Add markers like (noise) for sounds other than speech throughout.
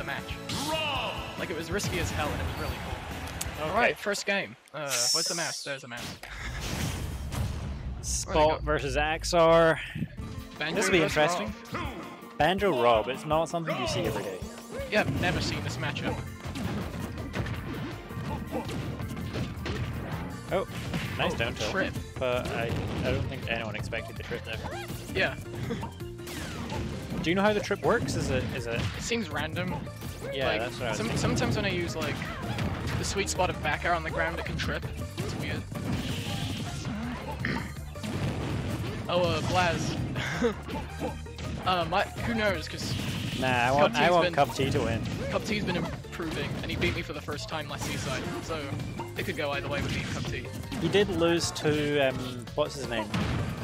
the match. Like it was risky as hell and it was really cool. All right, first game. Uh, where's the mouse? There's a mouse. Spot versus Axorr. Banjo This will be interesting. Rob. Banjo Rob, it's not something you see every day. Yeah, I've never seen this matchup. Oh, nice Oh, down tilt. trip. But I, I don't think anyone expected the trip there. Yeah, (laughs) Do you know how the trip works? Is it is it? it seems random. Yeah, like, that's was some, sometimes when I use like the sweet spot of back air on the ground, it can trip. It's weird. (coughs) oh, uh, Blaz. (laughs) uh, my, who knows? Because Nah, I want I want been- Cup T to win. Cup T's been improving, and he beat me for the first time last seaside. So it could go either way with me and Cup T. He did lose to um, what's his name?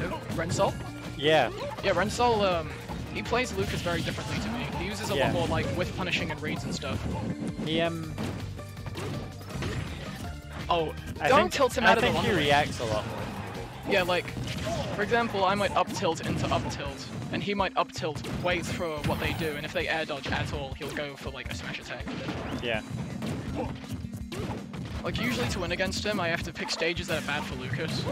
Oh, Rensol? Yeah, Yeah, Rensol, um, he plays Lucas very differently to me. He uses a Yeah. lot more like with punishing and reads and stuff. he um. Oh, I don't think, tilt him I out of the I think he reacts a lot more. Yeah, like, for example, I might up tilt into up tilt, and he might up tilt, wait for what they do, and if they air dodge at all, he'll go for like a smash attack. Yeah. Like, usually to win against him, I have to pick stages that are bad for Lucas.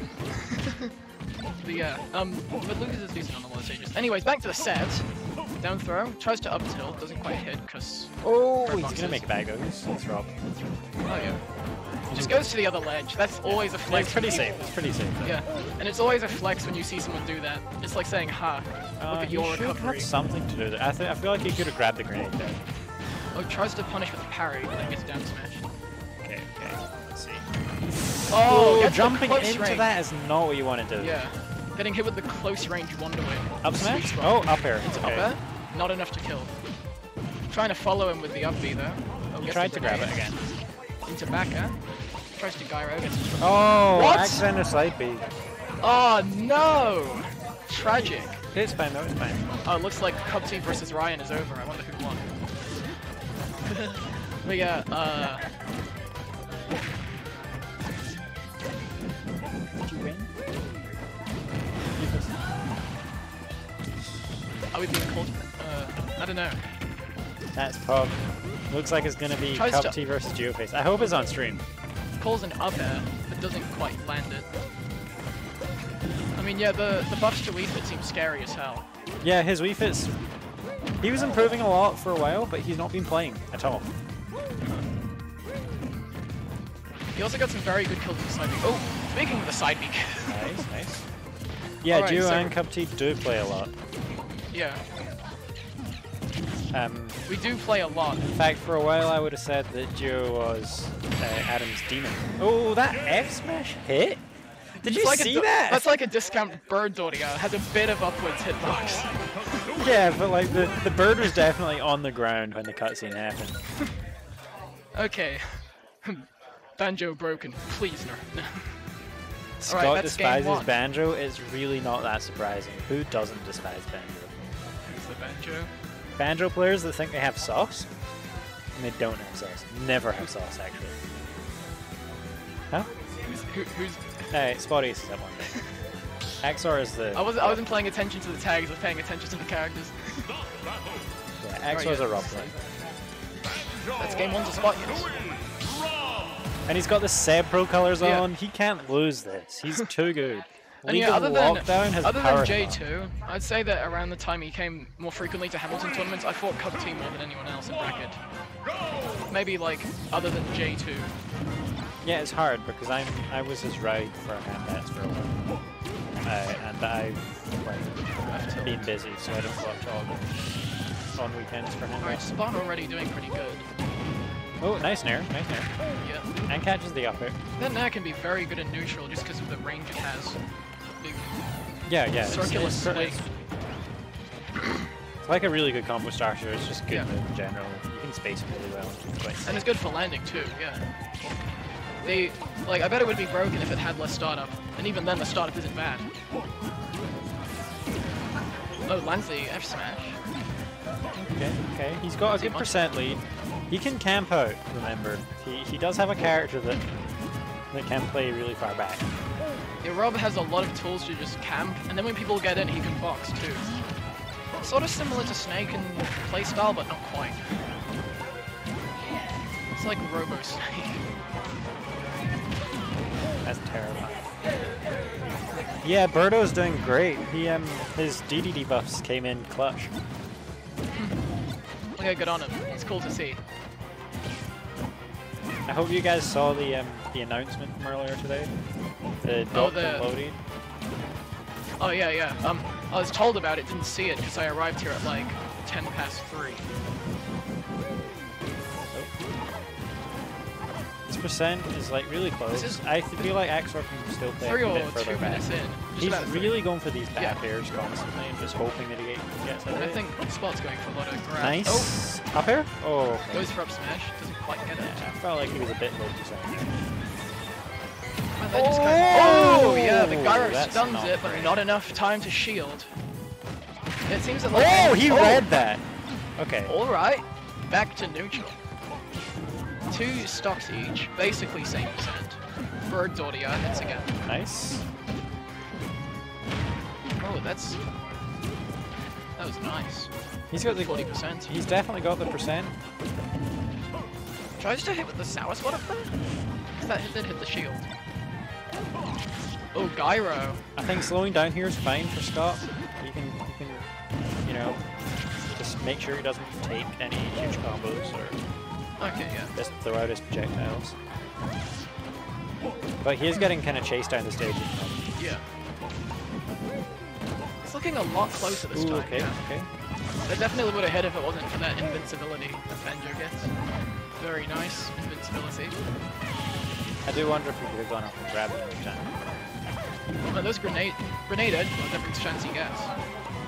(laughs) but yeah, um, but Lucas is decent on the lot of stages. Anyways, back to the set. Down throw, tries to up tilt, doesn't quite hit, because, Oh, he's boxes. gonna make it back though. He's, he's Rob. oh yeah. Just goes to the other ledge. That's always a Yeah, flex. it's pretty safe. It's pretty safe. though. Yeah, and it's always a flex when you see someone do that. It's like saying, ha, Uh, look at your should recovery. have something to do with it. I, th- I feel like he could have grabbed the grenade there. Oh, tries to punish with a parry, but then gets down smash. Okay, okay. Let's see. Oh, the jumping into range. that is not what you want to do. Yeah, getting hit with the close range Wonder Wing. Up smash? Oh, up air. Into okay. up air, not enough to kill. Trying to follow him with the up B though. Oh, He tried to grab it again. Into back air. Tries to gyro, Oh, What? accidental side B. Oh no! Tragic. It's fine though, it's fine. Oh, it looks like Cub Team versus Ryan is over. I wonder who won. (laughs) but yeah, uh, are we being called? Uh, I don't know. That's pub. Looks like it's gonna be Tries Cup to- T versus Geoface. I hope it's on stream. Calls an up air, but doesn't quite land it. I mean, yeah, the, the buffs to Wii Fit seem scary as hell. Yeah, his Wii Fit's. He was improving a lot for a while, but he's not been playing at all. He also got some very good kills with the side beak. Oh, speaking of the side beak. Nice, (laughs) nice. Yeah, Alright, Duo so- and Cup T do play a lot. Yeah, Um, we do play a lot. in fact, for a while I would have said that Joe was uh, Adam's demon. Oh, that F smash hit? Did you like see that? That's like a discount bird audio. It has a bit of upwards hitbox. (laughs) Yeah, but like the, the bird was definitely on the ground when the cutscene happened. (laughs) Okay. (laughs) Banjo broken. Please no. Scott game despises. Banjo. It's really not that surprising. Who doesn't despise Banjo? Banjo? Banjo players that think they have sauce, and they don't have sauce. Never have sauce, actually. Huh? Who's, who, who's? Hey, Spotyus is at one. Axorr is the. I wasn't. I wasn't paying attention to the tags. I was paying attention to the characters. Yeah, Axorr's a rob player. That's game one to spot. And he's got the Seb Pro colors Yeah. on. He can't lose this. He's too good. And yeah, other than other than. J2, I'd say that around the time he came more frequently to Hamilton tournaments, I fought Cub Team more than anyone else in bracket. Maybe like other than J2. Yeah, it's hard because I'm I was his ride for handbats for a while, uh, and I've like been busy, so I don't watch all the on weekends for Alright, handbats. Spawn already doing pretty good. Oh, nice nair, nice nair, Yeah. and catches the up air. That Nair can be very good in neutral just because of the range it has. Big Yeah, yeah. it's- circular it's, it's, it's like a really good combo starter. It's just good Yeah. in general. You can space it really well. It's And it's good for landing too, yeah. They, like, I bet it would be broken if it had less startup. And even then, the startup isn't bad. Oh, lands the F smash. Okay, okay. He's got a good percent lead. He can camp out, remember. He, he does have a character that that can play really far back. Yeah, Rob has a lot of tools to just camp, and then when people get in, he can box too. Sort of similar to Snake in playstyle, but not quite. It's like Robo Snake. That's terrible. Yeah, Birdo's doing great. He um his DDD buffs came in clutch. Okay, good on him. It's cool to see. I hope you guys saw the um the announcement from earlier today. The Oh, the- loading. Oh yeah, yeah. Um, I was told about it, didn't see it because I arrived here at like 10 past three. This percent is like really close. is- I feel like Axorr can still play Three a bit further back. in. Just He's really going for these bad Yeah. pairs constantly and just hoping that he gets it. I think Spot's going for a lot of grab. Nice. Up air? Oh. Oh, okay. goes for up smash. Doesn't quite get it. Yeah, I felt like he was a bit low percent. And then just kind of- oh yeah, the Oh, gyro stuns it, but great. not enough time to shield. It seems that like Oh, he read oh. that. Okay. All right, back to neutral. Two stocks each, basically same percent. Bird Dordia hits again. Nice. Oh, that's that was nice. He's got the Forty percent. He's definitely got the percent. Tries to hit with the sour spot up there. 'Cause that did hit the shield. Oh, Gyro. I think slowing down here is fine for Scott. You can, you can, you know, just make sure he doesn't take any huge combos or Okay, yeah. just throw out his projectiles. But he is getting kind of chased down the stage. Yeah. It's looking a lot closer this Ooh, time. okay, yeah. okay. They definitely would have hit if it wasn't for that invincibility that Banjo gets. Very nice invincibility. I do wonder if he could have gone up and grabbed it. Well, those grenade grenade edge was every chance he gets.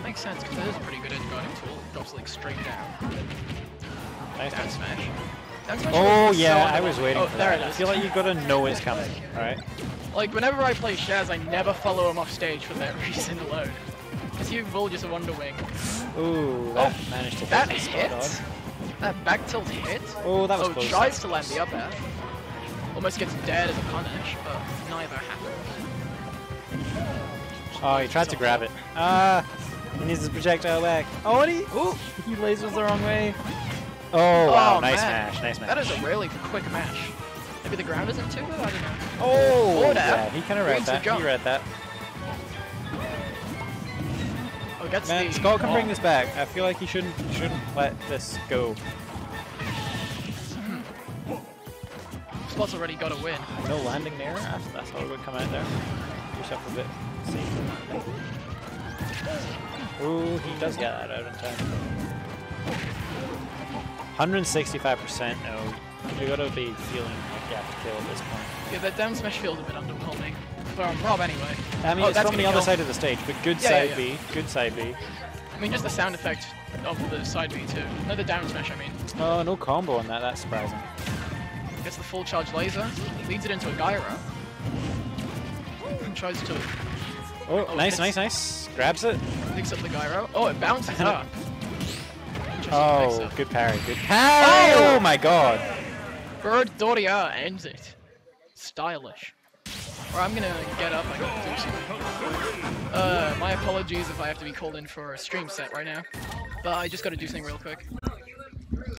Makes sense because that is a pretty good edge guarding tool. It drops like straight down. Nice, Down smash. Down smash Oh was so yeah, I was waiting oh, for there that. it I feel like you've gotta know it's coming. All right. Like whenever I play Shaz, I never follow him off stage for that (laughs) reason alone. Because you will just a Wonder Wing. Ooh, Oh, that managed to That hit the hit? spot on. That back tilt hit? Oh, that was oh, close. tries to land the up air. Almost gets dead as a punish, but neither happens. Oh, he tried to grab it. Ah, he needs his projectile back. Oh, and he, Ooh! (laughs) he lasers the wrong way. Oh, wow, Oh, nice man. mash, nice mash. That is a really quick mash. Maybe the ground isn't too good? I don't know. Oh, Forward yeah, he kind of read that. He read that. Oh, gets Man, the... Scott can bring oh. this back. I feel like he shouldn't shouldn't let this go. Spot's already got a win. No landing there. I, I thought it would come out there. Yourself a bit safe. Ooh, he does get that out in time. 165% no. You gotta be feeling like you have to kill at this point. Yeah, that down smash feels a bit underwhelming. From Rob, anyway. I mean, Oh, it's from the gonna other side of the stage, but good Yeah, yeah, side yeah. B. Good side B. I mean, just the sound effect of the side B too. No, the down smash, I mean. Oh, no combo on that. That's surprising. Gets the full charge laser, leads it into a Gyro. Tries to Oh, Oh, nice, nice, nice. Grabs it. picks up the Gyro. Oh, it bounces (laughs) up. Interesting Oh, good parry. Good parry. Oh! Oh my god. Bird Doria ends it. Stylish. Or I'm gonna get up, I gotta do something. Uh, my apologies if I have to be called in for a stream set right now. But I just gotta do something real quick.